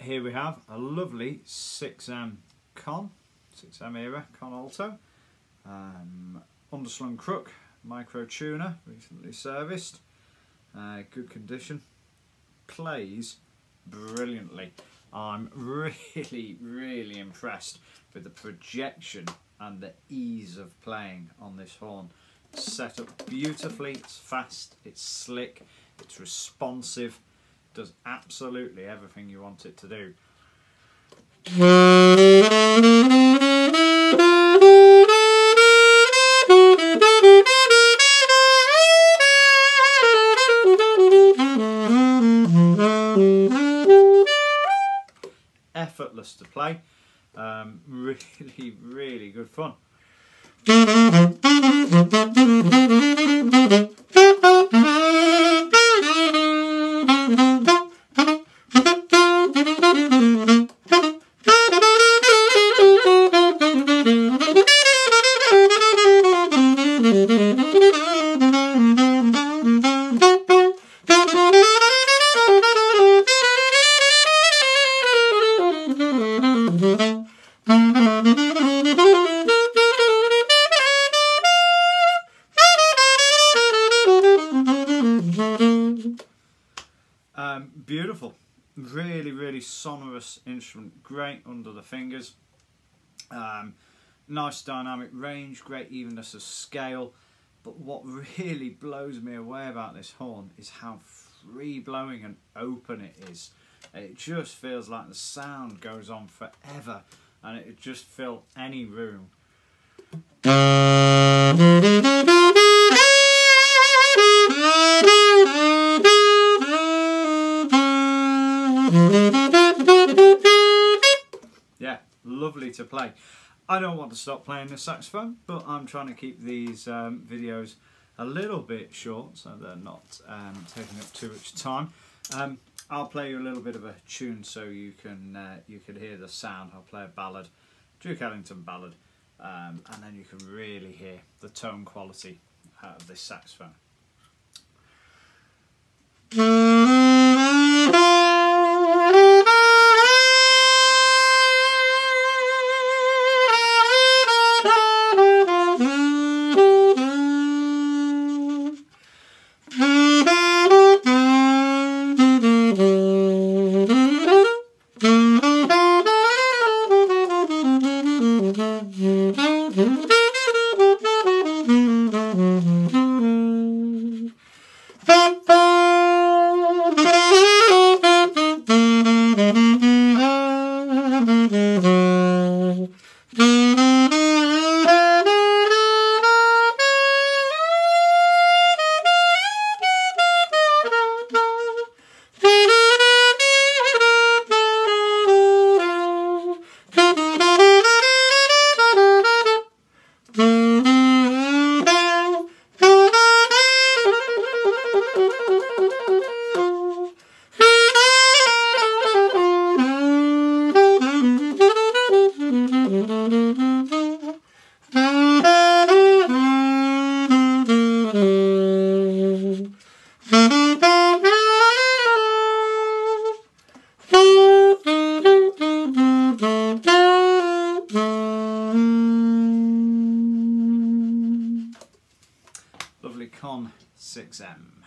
here we have a lovely 6M Conn, 6M era Conn Alto, um, underslung crook, micro tuner, recently serviced, uh, good condition, plays brilliantly. I'm really, really impressed with the projection and the ease of playing on this horn. Set up beautifully, it's fast, it's slick, it's responsive, does absolutely everything you want it to do. Effortless to play, um, really, really good fun. Um, beautiful, really, really sonorous instrument. Great under the fingers. Um, nice dynamic range, great evenness of scale. But what really blows me away about this horn is how free blowing and open it is. It just feels like the sound goes on forever and it just fill any room. Yeah, lovely to play. I don't want to stop playing the saxophone, but I'm trying to keep these um, videos a little bit short so they're not um, taking up too much time. Um, I'll play you a little bit of a tune so you can uh, you can hear the sound. I'll play a ballad, Duke Ellington ballad, um, and then you can really hear the tone quality out of this saxophone. Lovely Conn 6M.